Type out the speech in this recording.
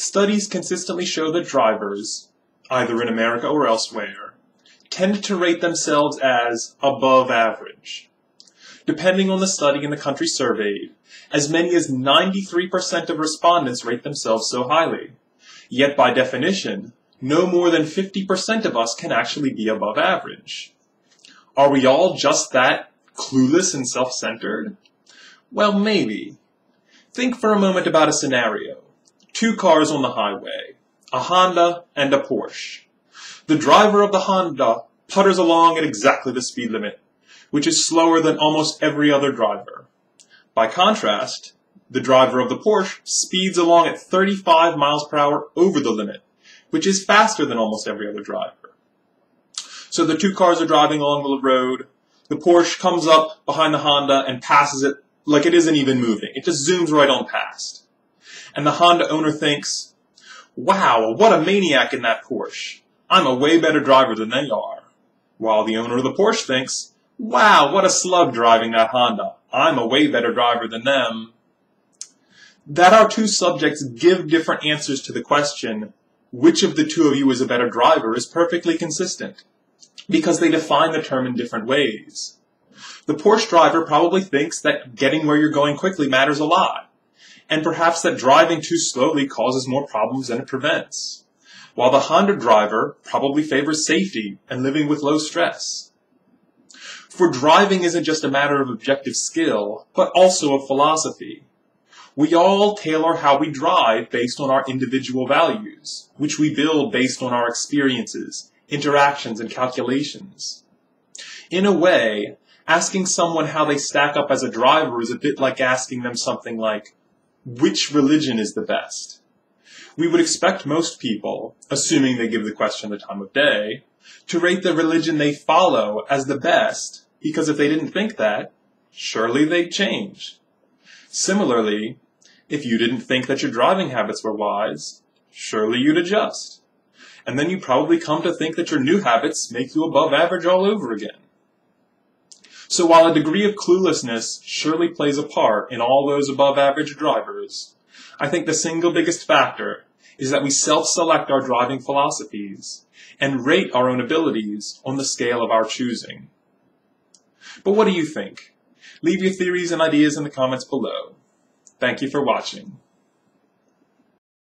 Studies consistently show that drivers, either in America or elsewhere, tend to rate themselves as above average. Depending on the study and the country surveyed, as many as 93% of respondents rate themselves so highly. Yet by definition, no more than 50% of us can actually be above average. Are we all just that clueless and self-centered? Well, maybe. Think for a moment about a scenario. Two cars on the highway, a Honda and a Porsche. The driver of the Honda putters along at exactly the speed limit, which is slower than almost every other driver. By contrast, the driver of the Porsche speeds along at 35 miles per hour over the limit, which is faster than almost every other driver. So the two cars are driving along the road. The Porsche comes up behind the Honda and passes it like it isn't even moving. It just zooms right on past. And the Honda owner thinks, wow, what a maniac in that Porsche. I'm a way better driver than they are. While the owner of the Porsche thinks, wow, what a slug driving that Honda. I'm a way better driver than them. That our two subjects give different answers to the question, which of the two of you is a better driver, is perfectly consistent. Because they define the term in different ways. The Porsche driver probably thinks that getting where you're going quickly matters a lot, and perhaps that driving too slowly causes more problems than it prevents, while the Honda driver probably favors safety and living with low stress. For driving isn't just a matter of objective skill, but also of philosophy. We all tailor how we drive based on our individual values, which we build based on our experiences, interactions, and calculations. In a way, asking someone how they stack up as a driver is a bit like asking them something like, which religion is the best? We would expect most people, assuming they give the question the time of day, to rate the religion they follow as the best, because if they didn't think that, surely they'd change. Similarly, if you didn't think that your driving habits were wise, surely you'd adjust. And then you probably come to think that your new habits make you above average all over again. So while a degree of cluelessness surely plays a part in all those above average drivers, I think the single biggest factor is that we self-select our driving philosophies and rate our own abilities on the scale of our choosing. But what do you think? Leave your theories and ideas in the comments below. Thank you for watching.